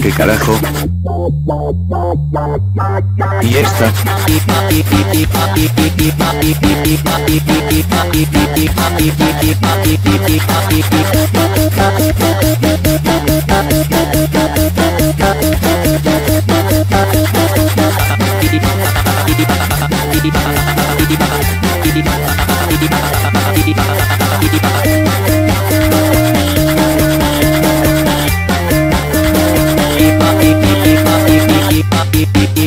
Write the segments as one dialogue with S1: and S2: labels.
S1: ¿Qué carajo? ¿Y esta?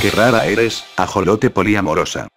S1: Qué rara eres, ajolote poliamorosa.